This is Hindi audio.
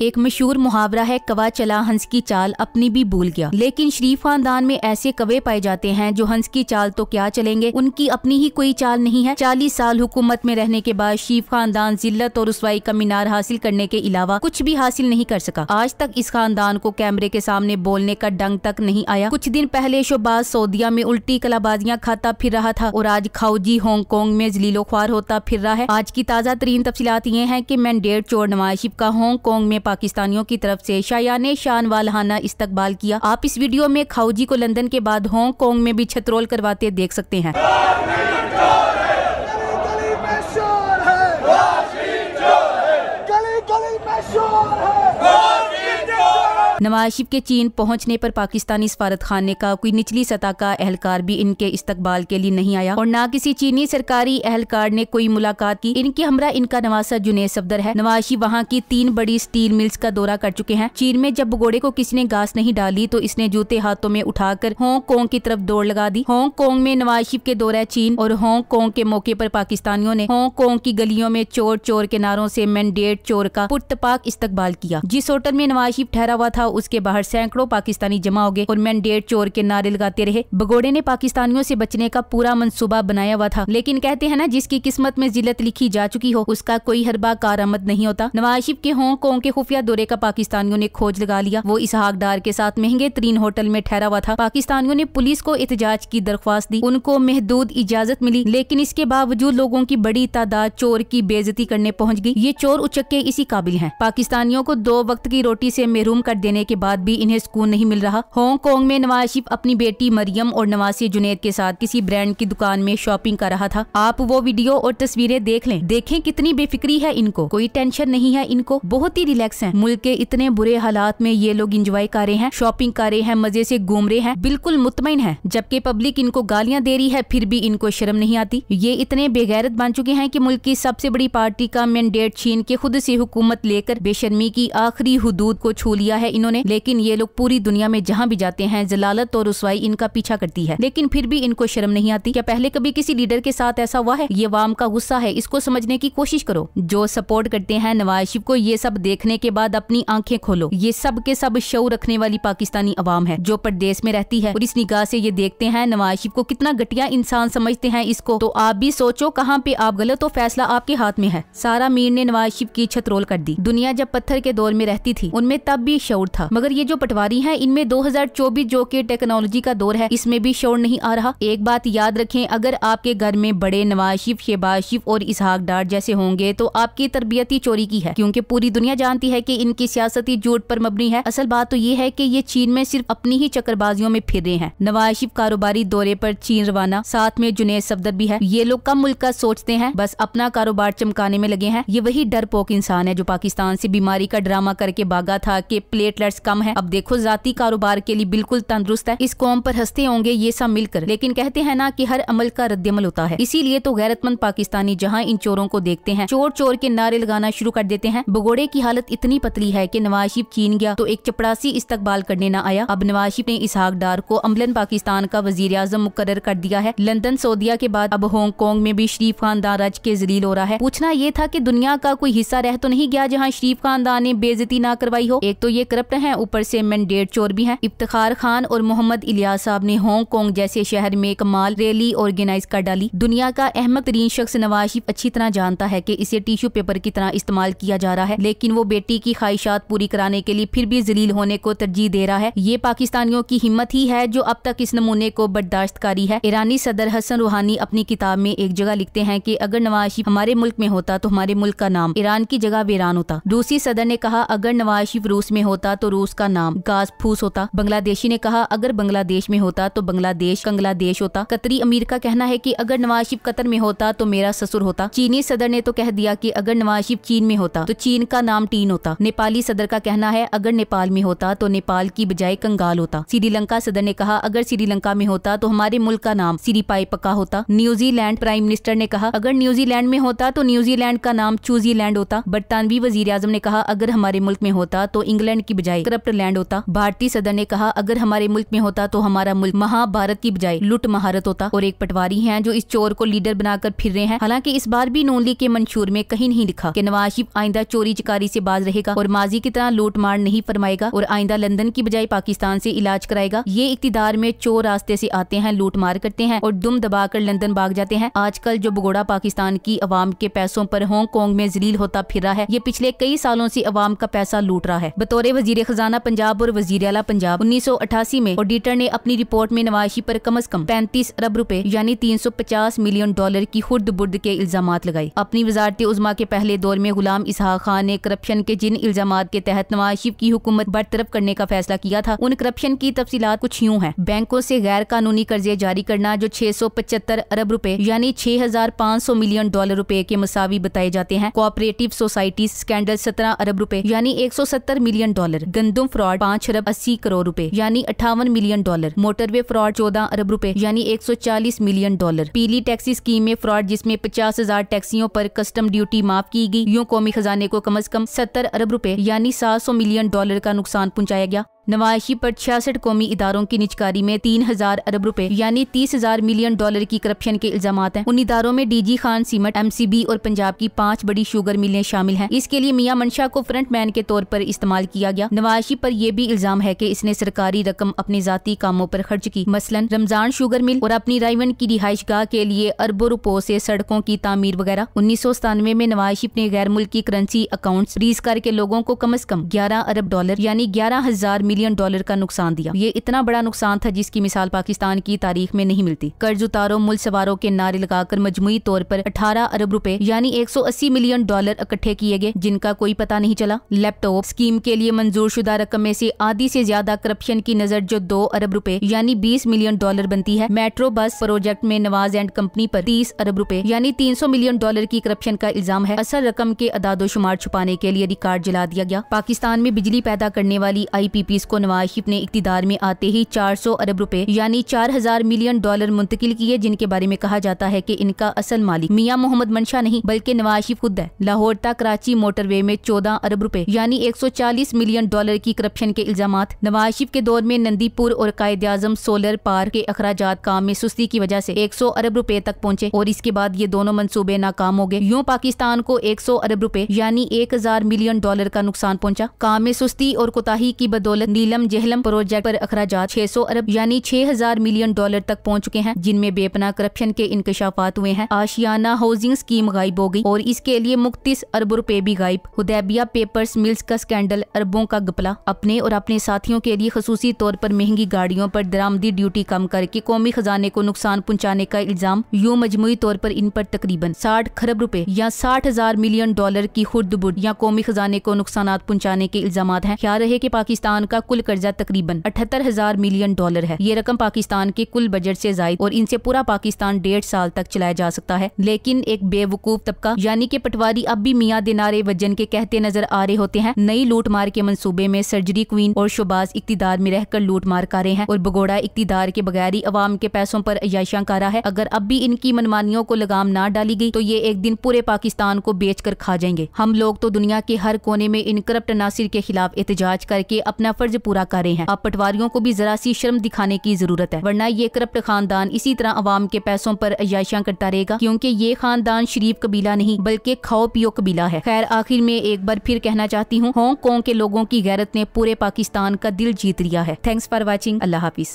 एक मशहूर मुहावरा है, कवा चला हंस की चाल, अपनी भी भूल गया। लेकिन शरीफ खानदान में ऐसे कवे पाए जाते हैं, जो हंस की चाल तो क्या चलेंगे? उनकी अपनी ही कोई चाल नहीं है। चालीस साल हुकूमत में रहने के बाद शरीफ खानदान जिल्लत और रसवाई का मीनार हासिल करने के अलावा कुछ भी हासिल नहीं कर सका। आज तक इस खानदान को कैमरे के सामने बोलने का डंग तक नहीं आया। कुछ दिन पहले शोबाज सऊदिया में उल्टी कलाबाजियाँ खाता फिर रहा था और आज खाउजी हांगकांग में जलीलो ख्वार होता फिर रहा है। आज की ताज़ा तरीन तफसीत ये है की मैंडेट चोर नवाज़ शरीफ का हांगकांग में पाकिस्तानियों की तरफ़ से शायान शान वालहाना इस्तकबाल किया। आप इस वीडियो में खाउजी को लंदन के बाद हांगकांग में भी छतरोल करवाते देख सकते हैं गली में शोर है गली गली में शोर है नवाज़ शरीफ के चीन पहुँचने पर पाकिस्तानी सफारत खाने का कोई निचली सतह का एहलकार भी इनके इस्तकबाल के लिए नहीं आया। और न किसी चीनी सरकारी एहलकार ने कोई मुलाकात की। इनके हमरा इनका नवासा जुनेद सफदर है। नवाज़ शरीफ वहाँ की तीन बड़ी स्टील मिल्स का दौरा कर चुके हैं। चीन में जब भगोड़े को किसी ने घास नहीं डाली तो इसने जूते हाथों में उठाकर हांगकांग की तरफ़ दौड़ लगा दी। हांगकांग में नवाज़ शरीफ के दौरा चीन और हांगकांग के मौके पर पाकिस्तानियों ने हांगकांग की गलियों में चोर चोर के नारों से मैंडेट चोर का पुरतपाक इस्तकबाल किया। जिस होटल में नवाज़ शरीफ ठहरा हुआ था उसके बाहर सैकड़ों पाकिस्तानी जमा हो गए और मैंडेट चोर के नारे लगाते रहे। बगोड़े ने पाकिस्तानियों से बचने का पूरा मनसूबा बनाया हुआ था। लेकिन कहते हैं ना, जिसकी किस्मत में जिलत लिखी जा चुकी हो, उसका कोई हरबा कारआमद नहीं होता। नवाज़ शरीफ के हांगकांग के खुफिया दौरे का पाकिस्तानियों ने खोज लगा लिया। वो इसहाक डार के साथ महँगे तरीन होटल में ठहरा हुआ था। पाकिस्तानियों ने पुलिस को एहतजाज की दरख्वास्त दी। उनको महदूद इजाज़त मिली, लेकिन इसके बावजूद लोगों की बड़ी तादाद चोर की बेजती करने पहुँच गई। ये चोर उचक्के इसी काबिल है। पाकिस्तानियों को दो वक्त की रोटी ऐसी महरूम कर देने के बाद भी इन्हें सुकून नहीं मिल रहा। हांगकांग में नवाज़ शरीफ अपनी बेटी मरियम और नवासी जुनेद के साथ किसी ब्रांड की दुकान में शॉपिंग कर रहा था। आप वो वीडियो और तस्वीरें देख लें। देखें कितनी बेफिक्री है इनको। कोई टेंशन नहीं है इनको। बहुत ही रिलैक्स है। मुल्क के इतने बुरे हालात में ये लोग इंजॉय कर रहे हैं शॉपिंग कर रहे हैं, मज़े से घूम रहे हैं। बिल्कुल मुतमिन है। जबकि पब्लिक इनको गालियाँ दे रही है, फिर भी इनको शर्म नहीं आती। ये इतने बेगैरत बन चुके हैं की मुल्क की सबसे बड़ी पार्टी का मैंडेट छीन के खुद ऐसी हुकूमत लेकर बेशर्मी की आखिरी हदूद को छू लिया है इन्होंने। लेकिन ये लोग पूरी दुनिया में जहाँ भी जाते हैं, जलालत और रसवाई इनका पीछा करती है। लेकिन फिर भी इनको शर्म नहीं आती। क्या पहले कभी किसी लीडर के साथ ऐसा हुआ है? ये वाम का गुस्सा है, इसको समझने की कोशिश करो। जो सपोर्ट करते हैं नवाज़ शरीफ को, ये सब देखने के बाद अपनी आँखें खोलो। ये सब के सब शव रखने वाली पाकिस्तानी अवाम है, जो प्रदेश में रहती है। और इस निगाह से ये देखते हैं नवाज़ शरीफ को कितना घटिया इंसान समझते हैं इसको। तो आप भी सोचो कहाँ पे आप गलत हो फैसला आपके हाथ में है। सारा मीर ने नवाज़ शरीफ की छतरोल कर दी। दुनिया जब पत्थर के दौर में रहती थी, उनमें तब भी शौर था। मगर ये जो पटवारी है, इनमें 2024 जो कि टेक्नोलॉजी का दौर है, इसमें भी शोर नहीं आ रहा। एक बात याद रखें, अगर आपके घर में बड़े शहबाज शरीफ और इसहाक डार जैसे होंगे तो आपकी तरबियती चोरी की है। क्योंकि पूरी दुनिया जानती है कि इनकी सियासती झूठ पर मबनी है। असल बात तो ये है कि ये चीन में सिर्फ़ अपनी ही चक्करबाजियों में फिर रहे हैं। नवाज़ शरीफ कारोबारी दौरे पर चीन रवाना, साथ में जुनेद सफदर भी है। ये लोग कम मुल्क का सोचते हैं, बस अपना कारोबार चमकाने में लगे हैं। ये वही डरपोक इंसान है जो पाकिस्तान से बीमारी का ड्रामा करके भागा था कि प्लेटलेट्स कम है। अब देखो, जाती कारोबार के लिए बिल्कुल तंदुरुस्त है। इस कौम पर हँसते होंगे, ये सब मिलकर। लेकिन कहते हैं ना कि हर अमल का रद्दमल होता है। इसीलिए तो गैरतमंद पाकिस्तानी जहाँ इन चोरों को देखते हैं चोर चोर के नारे लगाना शुरू कर देते हैं। भगोड़े की हालत इतनी पतली है की नवाज़ शरीफ चीन गया तो एक चपड़ासी इस्तकबाल करने न आया। अब नवाज़ शरीफ ने इसहाक डार को अमलन पाकिस्तान का वज़ीर आज़म मुकर कर दिया है। लंदन, सऊदिया के बाद अब हांगकांग में भी शरीफ खानदान रज के जलील हो रहा है। पूछना ये था की दुनिया का कोई हिस्सा रह तो नहीं गया जहाँ शरीफ खानदान ने बेजती ना करवाई हो? एक तो ये करप्ट है। ऊपर से मैंडेट चोर भी है। इफ्तार खान और मोहम्मद इलियास साहब ने हांगकांग जैसे शहर में कमाल रैली ऑर्गेनाइज कर डाली। दुनिया का अहमद तरीन शख्स नवाज़ अच्छी तरह जानता है की इसे टिश्यू पेपर की तरह इस्तेमाल किया जा रहा है, लेकिन वो बेटी की ख्वाहिशात पूरी कराने के लिए फिर भी जलील होने को तरजीह दे रहा है। ये पाकिस्तानियों की हिम्मत ही है जो अब तक इस नमूने को बर्दाश्त करी है। ईरानी सदर हसन रूहानी अपनी किताब में एक जगह लिखते हैं कि, अगर नवाज़ हमारे मुल्क में होता तो हमारे मुल्क का नाम ईरान की जगह वीरान होता। रूसी सदर ने कहा, अगर नवाज़ रूस में होता तो रूस का नाम गाज फूस होता। बांग्लादेशी ने कहा, अगर बांग्लादेश में होता तो बांग्लादेश कंग्लादेश होता। कतरी अमीर का कहना है की, अगर नवाज़ शरीफ कतर में होता तो मेरा ससुर होता। चीनी सदर ने तो कह दिया की, अगर नवाज़ शरीफ चीन में होता तो चीन का नाम टीन होता। नेपाली सदर का कहना है, अगर नेपाल में होता तो नेपाल की बजाय कंगाल होता। श्रीलंका सदर ने कहा, अगर श्रीलंका में होता तो हमारे मुल्क का नाम सिरीपाई पक्का होता। न्यूजीलैंड प्राइम मिनिस्टर ने कहा, अगर न्यूजीलैंड में होता तो न्यूजीलैंड का नाम चूजीलैंड होता। बरतानवी वज़ीर आज़म ने कहा, अगर हमारे मुल्क में होता तो इंग्लैंड की बजाय बजाय करप्ट लैंड होता। भारतीय सदन ने कहा, अगर हमारे मुल्क में होता तो हमारा मुल्क महाभारत की बजाय लुट महारत होता और एक पटवारी है जो इस चोर को लीडर बनाकर फिर रहे हैं। हालाँकि इस बार भी नून लीग के मंशूर में कहीं नहीं लिखा कि नवाज़ शरीफ आइंदा चोरी चिकारी से बाज रहेगा और माजी की तरह लूट मार नहीं फरमाएगा और आइंदा लंदन की बजाय पाकिस्तान से इलाज कराएगा। ये इकतदार में चोर रास्ते से आते हैं, लूट मार करते हैं और दुम दबाकर लंदन भाग जाते हैं। आजकल जो भगोड़ा पाकिस्तान की अवाम के पैसों पर हांगकांग में जलील होता फिर रहा है, ये पिछले कई सालों से अवाम का पैसा लूट रहा है। बतौर वज़ीर खजाना पंजाब और वज़ीर अला पंजाब उन्नीस सौ अठासी में ऑडिटर ने अपनी रिपोर्ट में नवाशी आरोप कम अज कम पैंतीस अरब रुपए, यानी 350 मिलियन डॉलर की खुर्द बुर्द के इल्ज़ाम लगाए। अपनी वजारत उजमा के पहले दौर में गुलाम इसहाक खान ने करप्शन के जिन इल्ज़ाम के तहत नवाज़ शरीफ की हुकूमत बरतरफ करने का फैसला किया था, उन करप्शन की तफसी कुछ यूँ है। बैंकों ऐसी गैर कानूनी कर्जे जारी करना जो छह सौ पचहत्तर अरब रुपए, यानी छह हज़ार पाँच सौ मिलियन डॉलर रुपए के मसावी बताए जाते हैं। कोऑपरेटिव सोसाइटी स्कैंडल सत्रह अरब रुपए, यानी एक सौ सत्तर मिलियन डॉलर। गंदुम फ्रॉड पाँच अरब अस्सी करोड़ रूपए, यानी अठावन मिलियन डॉलर। मोटरवे फ्रॉड चौदह अरब रूपए, यानी एक सौ चालीस मिलियन डॉलर। पीली टैक्सी स्कीम में फ्रॉड, जिसमें पचास हज़ार टैक्सियों पर कस्टम ड्यूटी माफ़ की गई, यूँ कौमी खजाने को कम अज कम सत्तर अरब रूपए, यानी सात सौ मिलियन डॉलर का नुकसान पहुँचाया गया। नवाशी पर छियासठ कौमी इदारों की निचकारी में तीन हज़ार अरब रुपए, यानी तीस हज़ार मिलियन डॉलर की करप्शन के इल्ज़ाम हैं। उन इदारों में डीजी खान, सीमेंट एमसीबी और पंजाब की पाँच बड़ी शुगर मिलें शामिल हैं। इसके लिए मियाँ मनशा को फ्रंट मैन के तौर पर इस्तेमाल किया गया। नवाशी पर यह भी इल्ज़ाम है की इसने सरकारी रकम अपने जाती कामों पर खर्च की। मसलन, रमज़ान शुगर मिल और अपनी राइवन की रिहाइश गाह के लिए अरबों रुपयों से सड़कों की तमीर वगैरह। उन्नीस सौ सतानवे में नवाज़ शरीफ ने गैर मुल्की करेंसी अकाउंट फ्रीज करके लोगों को कम अज कम ग्यारह अरब डॉलर, यानी ग्यारह हज़ार मिलियन डॉलर का नुकसान दिया। ये इतना बड़ा नुकसान था जिसकी मिसाल पाकिस्तान की तारीख में नहीं मिलती। कर्ज उतारो मुल सवारों के नारे लगाकर मजमुई तौर पर 18 अरब रुपए, यानी 180 मिलियन डॉलर इकट्ठे किए गए, जिनका कोई पता नहीं चला। लैपटॉप स्कीम के लिए मंजूर शुदा रकम में से आधी से ज़्यादा करप्शन की नज़र जो दो अरब रुपए, यानी बीस मिलियन डॉलर बनती है। मेट्रो बस प्रोजेक्ट में नवाज़ एंड कंपनी पर तीस अरब रुपए, यानी तीन सौ मिलियन डॉलर की करप्शन का इल्ज़ाम है। असल रकम के अदादोशुमार छुपाने के लिए रिकॉर्ड जला दिया गया। पाकिस्तान में बिजली पैदा करने वाली आई पी पी को नवाज़ ने इकतदार में आते ही 400 अरब रुपए, यानी 4000 मिलियन डॉलर मुंतकिल किए, जिनके बारे में कहा जाता है कि इनका असल मालिक मियाँ मोहम्मद मनशा नहीं, बल्कि नवाज़ खुद है। लाहौर तक कराची मोटरवे में 14 अरब रुपए, यानी 140 मिलियन डॉलर की करप्शन के इल्ज़ाम नवाज़ के दौर में नंदीपुर और कायद आज़म सोलर पार्क के अखराज काम में सुस्ती की वजह से 100 अरब रुपए तक पहुँचे, और इसके बाद ये दोनों मनसूबे नाकाम हो गए। यूँ पाकिस्तान को 100 अरब रुपए, यानी 1000 मिलियन डॉलर का नुकसान पहुँचा। काम में सुस्ती और कोताही की बदौलत नीलम जहलम प्रोजेक्ट पर अखराज 600 अरब यानी 6000 मिलियन डॉलर तक पहुँच चुके हैं, जिनमें बेपना करप्शन के इंकशाफात हुए हैं। आशियाना हाउसिंग स्कीम गायब हो गई और इसके लिए मुख्तिस अरब रुपए भी गायब। हुदैबिया पेपर्स मिल्स का स्कैंडल अरबों का गपला। अपने और अपने साथियों के लिए खसूसी तौर पर महँगी गाड़ियों पर दरामदी ड्यूटी कम करके कौमी खजाने को नुकसान पहुँचाने का इल्ज़ाम, यूँ मजमू तौर पर इन पर तकरीबन साठ खरब रुपए या साठ हज़ार मिलियन डॉलर की खुर्द बुर्द या कौमी खजाने को नुकसान पहुँचाने के इल्ज़ाम है। ख्याल रहे की पाकिस्तान का कुल कर्जा तकरीबन अठहत्तर हज़ार मिलियन डॉलर है। ये रकम पाकिस्तान के कुल बजट से जायद और इनसे पूरा पाकिस्तान डेढ़ साल तक चलाया जा सकता है। लेकिन एक बेवकूफ़ तबका, यानी के पटवारी अब भी मियाँ दिनारे वज़न के कहते नज़र आ रहे होते हैं। नई लूट मार के मनसूबे में सर्जरी क्वीन और शुबाज इकतदार में रहकर लूट मार कर रहे हैं और बगोड़ा इकतदार के बगैर ही अवाम के पैसों पर अयाशा कर है। अगर अब भी इनकी मनमानियों को लगाम ना डाली गई तो ये एक दिन पूरे पाकिस्तान को बेच कर खा जाएँगे। हम लोग तो दुनिया के हर कोने में इन करप्ट नासिर के खिलाफ एहतजाज करके अपना फ़र्ज़ पूरा कर रहे हैं। अब पटवारियों को भी जरा सी शर्म दिखाने की ज़रूरत है। वरना ये करप्ट खानदान इसी तरह अवाम के पैसों पर अयाशियाँ करता रहेगा, क्योंकि ये खानदान शरीफ कबीला नहीं, बल्कि खाओ पियो कबीला है। खैर, आखिर में एक बार फिर कहना चाहती हूँ हांगकॉन्ग के लोगों की गैरत ने पूरे पाकिस्तान का दिल जीत लिया है। थैंक्स फॉर वॉचिंग अल्लाह हाफिज।